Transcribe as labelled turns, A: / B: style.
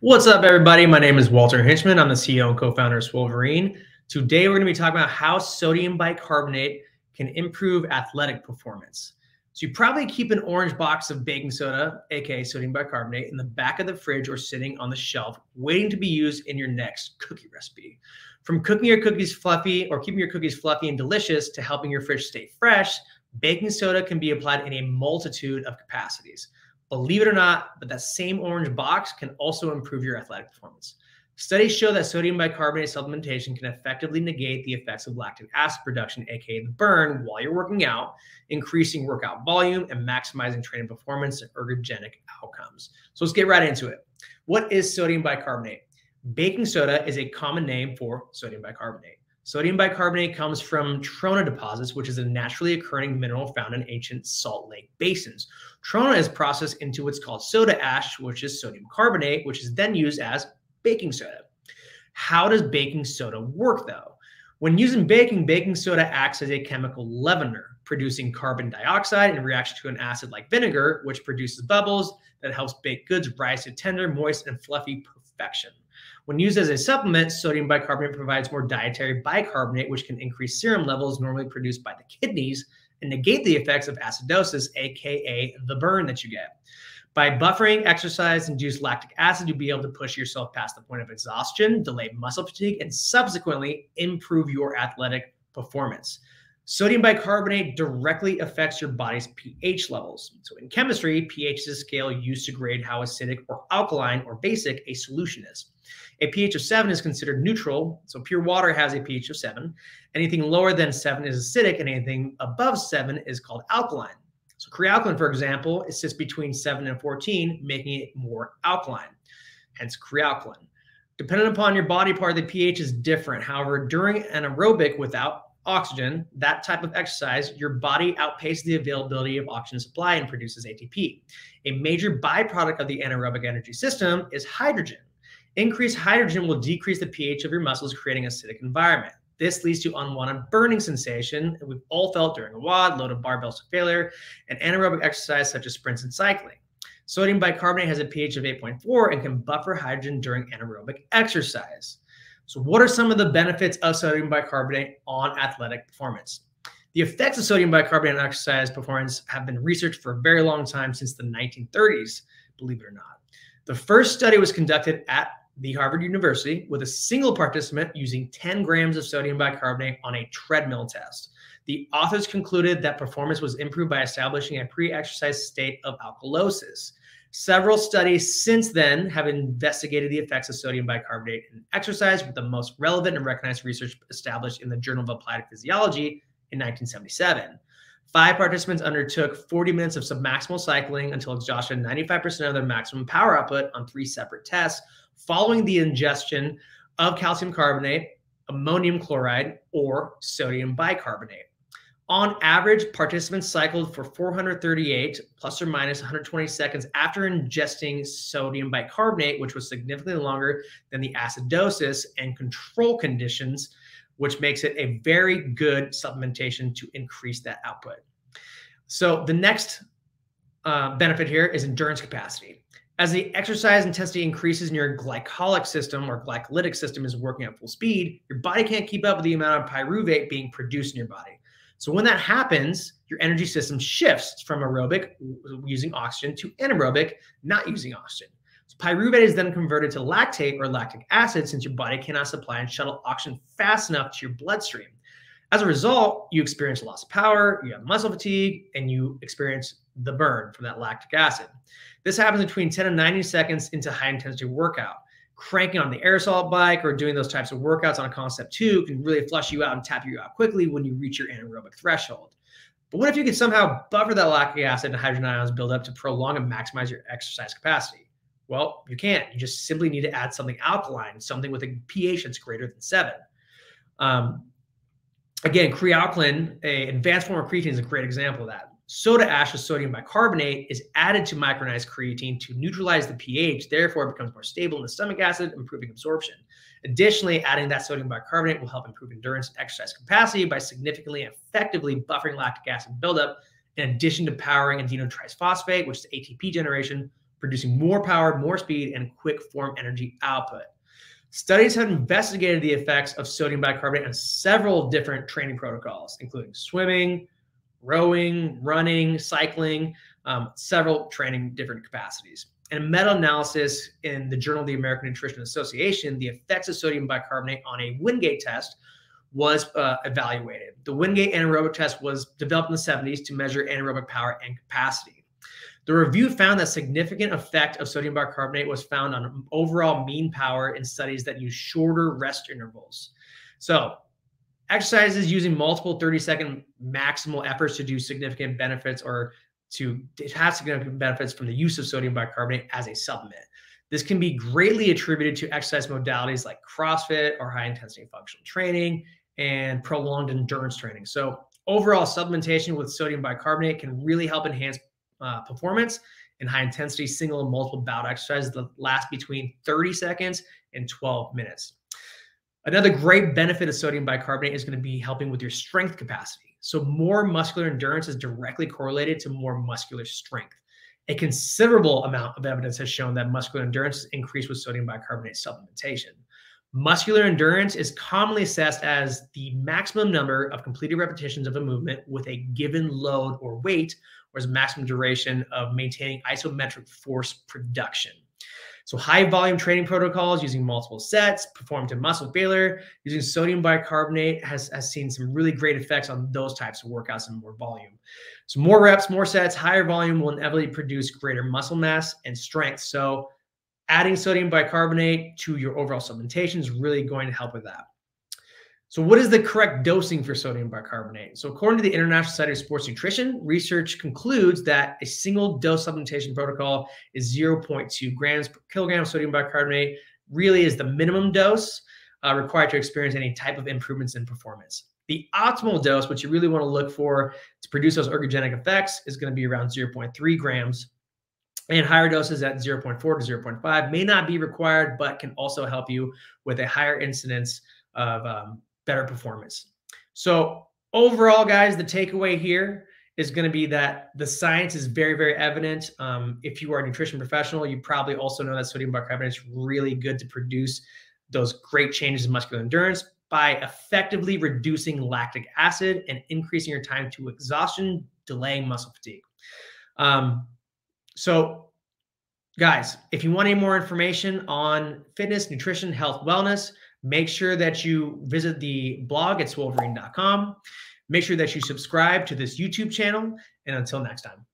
A: What's up, everybody? My name is Walter Hinchman. I'm the CEO and co-founder of Swolverine. Today, we're going to be talking about how sodium bicarbonate can improve athletic performance. So you probably keep an orange box of baking soda, aka sodium bicarbonate, in the back of the fridge or sitting on the shelf, waiting to be used in your next cookie recipe. From cooking your cookies fluffy or keeping your cookies fluffy and delicious to helping your fridge stay fresh, baking soda can be applied in a multitude of capacities. Believe it or not, but that same orange box can also improve your athletic performance. Studies show that sodium bicarbonate supplementation can effectively negate the effects of lactic acid production, aka the burn, while you're working out, increasing workout volume and maximizing training performance and ergogenic outcomes. So let's get right into it. What is sodium bicarbonate? Baking soda is a common name for sodium bicarbonate. Sodium bicarbonate comes from trona deposits, which is a naturally occurring mineral found in ancient salt lake basins. Trona is processed into what's called soda ash, which is sodium carbonate, which is then used as baking soda. How does baking soda work though? When using baking, baking soda acts as a chemical leavener, producing carbon dioxide in reaction to an acid like vinegar, which produces bubbles that helps baked goods rise to tender, moist, and fluffy perfection. When used as a supplement, sodium bicarbonate provides more dietary bicarbonate, which can increase serum levels normally produced by the kidneys and negate the effects of acidosis, aka the burn that you get. By buffering exercise induced lactic acid, you'll be able to push yourself past the point of exhaustion, delay muscle fatigue, and subsequently improve your athletic performance. Sodium bicarbonate directly affects your body's pH levels. So, in chemistry, pH is a scale used to grade how acidic or alkaline or basic a solution is. A pH of 7 is considered neutral. So pure water has a pH of 7. Anything lower than 7 is acidic, and anything above 7 is called alkaline. So Kre-Alkalyn, for example, it sits between 7 and 14, making it more alkaline, hence Kre-Alkalyn. Depending upon your body part, the pH is different. However, during anaerobic without oxygen, that type of exercise, your body outpaces the availability of oxygen supply and produces ATP. A major byproduct of the anaerobic energy system is hydrogen. Increased hydrogen will decrease the pH of your muscles, creating acidic environment. This leads to unwanted burning sensation that we've all felt during a WOD, load of barbells to failure, and anaerobic exercise such as sprints and cycling. Sodium bicarbonate has a pH of 8.4 and can buffer hydrogen during anaerobic exercise. So, what are some of the benefits of sodium bicarbonate on athletic performance? The effects of sodium bicarbonate on exercise performance have been researched for a very long time since the 1930s, believe it or not. The first study was conducted at the Harvard University with a single participant using 10 grams of sodium bicarbonate on a treadmill test. The authors concluded that performance was improved by establishing a pre exercise state of alkalosis. Several studies since then have investigated the effects of sodium bicarbonate in exercise, with the most relevant and recognized research established in the Journal of Applied Physiology in 1977. Five participants undertook 40 minutes of submaximal cycling until exhaustion 95% of their maximum power output on three separate tests, following the ingestion of calcium carbonate, ammonium chloride, or sodium bicarbonate. On average, participants cycled for 438 plus or minus 120 seconds after ingesting sodium bicarbonate, which was significantly longer than the acidosis and control conditions, which makes it a very good supplementation to increase that output. So the next uh, benefit here is endurance capacity. As the exercise intensity increases and your glycolic system or glycolytic system is working at full speed, your body can't keep up with the amount of pyruvate being produced in your body. So when that happens, your energy system shifts from aerobic using oxygen to anaerobic not using oxygen. Pyruvate is then converted to lactate or lactic acid since your body cannot supply and shuttle oxygen fast enough to your bloodstream. As a result, you experience loss of power, you have muscle fatigue, and you experience the burn from that lactic acid. This happens between 10 and 90 seconds into high intensity workout. Cranking on the assault bike or doing those types of workouts on a Concept2 can really flush you out and tap you out quickly when you reach your anaerobic threshold. But what if you could somehow buffer that lactic acid and hydrogen ions build up to prolong and maximize your exercise capacity? Well, you can't. You just simply need to add something alkaline, something with a pH that's greater than seven. Um, again, Kre-Alkalyn, a advanced form of creatine, is a great example of that. Soda ash of sodium bicarbonate is added to micronized creatine to neutralize the pH. Therefore, it becomes more stable in the stomach acid, improving absorption. Additionally, adding that sodium bicarbonate will help improve endurance and exercise capacity by significantly and effectively buffering lactic acid buildup, in addition to powering adenyl triphosphate, which is ATP generation, producing more power, more speed, and quick form energy output. Studies have investigated the effects of sodium bicarbonate on several different training protocols, including swimming, rowing, running, cycling, um, several training different capacities. In a meta-analysis in the Journal of the American Nutrition Association, the effects of sodium bicarbonate on a Wingate test was uh, evaluated. The Wingate anaerobic test was developed in the 70s to measure anaerobic power and capacity. The review found that significant effect of sodium bicarbonate was found on overall mean power in studies that use shorter rest intervals. So, exercises using multiple 30 second maximal efforts to do significant benefits or to have significant benefits from the use of sodium bicarbonate as a supplement. This can be greatly attributed to exercise modalities like CrossFit or high intensity functional training and prolonged endurance training. So, overall, supplementation with sodium bicarbonate can really help enhance uh, performance in high intensity single and multiple bout exercises that last between 30 seconds and 12 minutes. Another great benefit of sodium bicarbonate is going to be helping with your strength capacity. So, more muscular endurance is directly correlated to more muscular strength. A considerable amount of evidence has shown that muscular endurance is increased with sodium bicarbonate supplementation. Muscular endurance is commonly assessed as the maximum number of completed repetitions of a movement with a given load or weight, or as maximum duration of maintaining isometric force production. So high volume training protocols using multiple sets, performed to muscle failure, using sodium bicarbonate has, has seen some really great effects on those types of workouts and more volume. So more reps, more sets, higher volume will inevitably produce greater muscle mass and strength. So adding sodium bicarbonate to your overall supplementation is really going to help with that. So, what is the correct dosing for sodium bicarbonate? So, according to the International Society of Sports Nutrition, research concludes that a single dose supplementation protocol is 0.2 grams per kilogram of sodium bicarbonate, really is the minimum dose uh, required to experience any type of improvements in performance. The optimal dose, which you really want to look for to produce those ergogenic effects, is going to be around 0.3 grams. And higher doses at 0.4 to 0.5 may not be required, but can also help you with a higher incidence of um, better performance. So overall, guys, the takeaway here is going to be that the science is very, very evident. Um, if you are a nutrition professional, you probably also know that sodium bicarbonate is really good to produce those great changes in muscular endurance by effectively reducing lactic acid and increasing your time to exhaustion, delaying muscle fatigue. Um, so, guys, if you want any more information on fitness, nutrition, health, wellness, Make sure that you visit the blog at swolverine.com. Make sure that you subscribe to this YouTube channel. And until next time.